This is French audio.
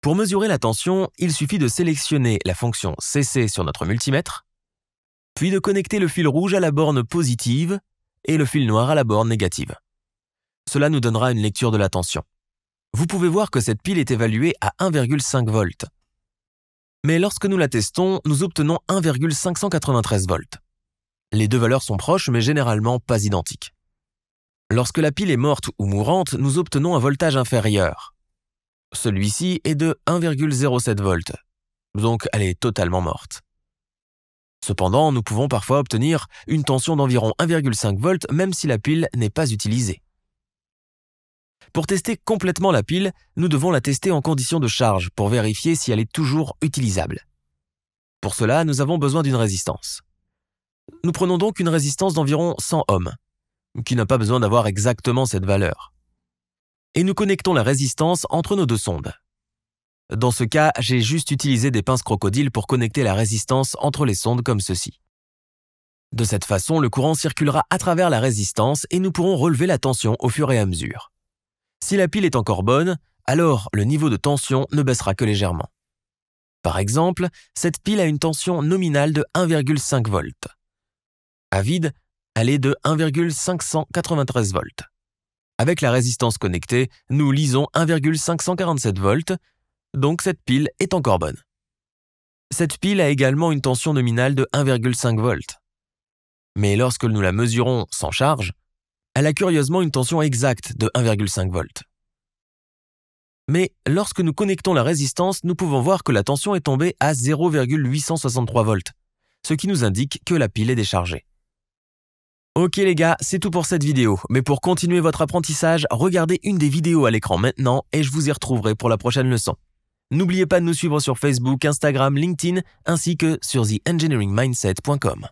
Pour mesurer la tension, il suffit de sélectionner la fonction CC sur notre multimètre, puis de connecter le fil rouge à la borne positive et le fil noir à la borne négative. Cela nous donnera une lecture de la tension. Vous pouvez voir que cette pile est évaluée à 1,5 volts. Mais lorsque nous la testons, nous obtenons 1,593 volts. Les deux valeurs sont proches mais généralement pas identiques. Lorsque la pile est morte ou mourante, nous obtenons un voltage inférieur. Celui-ci est de 1,07 volts, donc elle est totalement morte. Cependant, nous pouvons parfois obtenir une tension d'environ 1,5 volts même si la pile n'est pas utilisée. Pour tester complètement la pile, nous devons la tester en condition de charge pour vérifier si elle est toujours utilisable. Pour cela, nous avons besoin d'une résistance. Nous prenons donc une résistance d'environ 100 ohms, qui n'a pas besoin d'avoir exactement cette valeur. Et nous connectons la résistance entre nos deux sondes. Dans ce cas, j'ai juste utilisé des pinces crocodiles pour connecter la résistance entre les sondes comme ceci. De cette façon, le courant circulera à travers la résistance et nous pourrons relever la tension au fur et à mesure. Si la pile est encore bonne, alors le niveau de tension ne baissera que légèrement. Par exemple, cette pile a une tension nominale de 1,5 volts. À vide, elle est de 1,593 volts. Avec la résistance connectée, nous lisons 1,547 volts, donc cette pile est encore bonne. Cette pile a également une tension nominale de 1,5 volts. Mais lorsque nous la mesurons sans charge, elle a curieusement une tension exacte de 1,5 volts. Mais lorsque nous connectons la résistance, nous pouvons voir que la tension est tombée à 0,863 volts, ce qui nous indique que la pile est déchargée. Ok les gars, c'est tout pour cette vidéo, mais pour continuer votre apprentissage, regardez une des vidéos à l'écran maintenant et je vous y retrouverai pour la prochaine leçon. N'oubliez pas de nous suivre sur Facebook, Instagram, LinkedIn ainsi que sur theengineeringmindset.com.